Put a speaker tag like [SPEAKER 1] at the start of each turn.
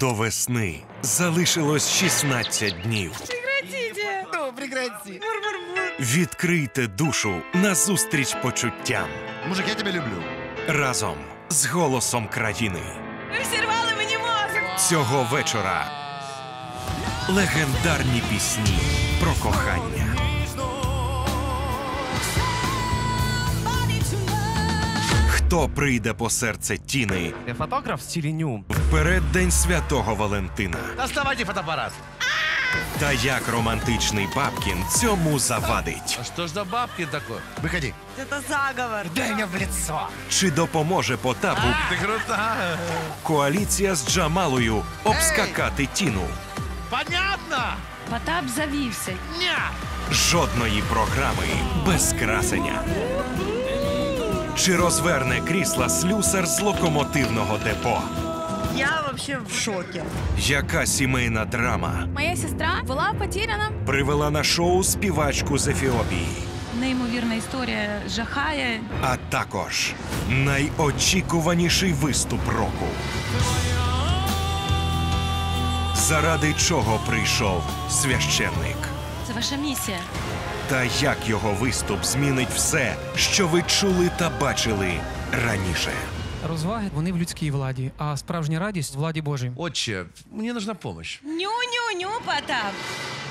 [SPEAKER 1] До весни залишилось 16 днів.
[SPEAKER 2] Ну, прекрати.
[SPEAKER 1] Відкрийте душу назустріч почуттям
[SPEAKER 2] Мужик, я тебя люблю.
[SPEAKER 1] разом з голосом країни.
[SPEAKER 3] Ви всірвали мені мозок.
[SPEAKER 1] Цього вечора легендарні пісні про кохання. Хто прийде по серце тіни
[SPEAKER 4] Я фотограф в стилі ню.
[SPEAKER 1] Переддень святого Валентина?
[SPEAKER 2] Доставайте фотоаппарат.
[SPEAKER 1] Та як романтичний Бабкін цьому завадить?
[SPEAKER 5] А что ж за бабки такой?
[SPEAKER 2] Выходи.
[SPEAKER 3] Це заговор.
[SPEAKER 2] Дай в лицо.
[SPEAKER 1] Чи допоможе Потапу
[SPEAKER 5] Ты крута.
[SPEAKER 1] коаліція з Джамалою обскакати тіну?
[SPEAKER 5] Понятно?
[SPEAKER 3] Потап завівся.
[SPEAKER 1] Жодної програми без красення. Чи розверне крісла слюсар з локомотивного депо?
[SPEAKER 3] Я вообще в шокі.
[SPEAKER 1] Яка сімейна драма
[SPEAKER 6] Моя сестра була потеряна.
[SPEAKER 1] привела на шоу співачку з Ефіопії?
[SPEAKER 6] Неймовірна історія жахає.
[SPEAKER 1] А також найочікуваніший виступ року. Заради чого прийшов священник?
[SPEAKER 6] Це ваша місія.
[SPEAKER 1] Та як його виступ змінить все, що ви чули та бачили раніше?
[SPEAKER 7] Розваги вони в людській владі, а справжня радість владі Божій.
[SPEAKER 5] Отче, мені нужна помощь.
[SPEAKER 3] Ню-ню-ню, Потап.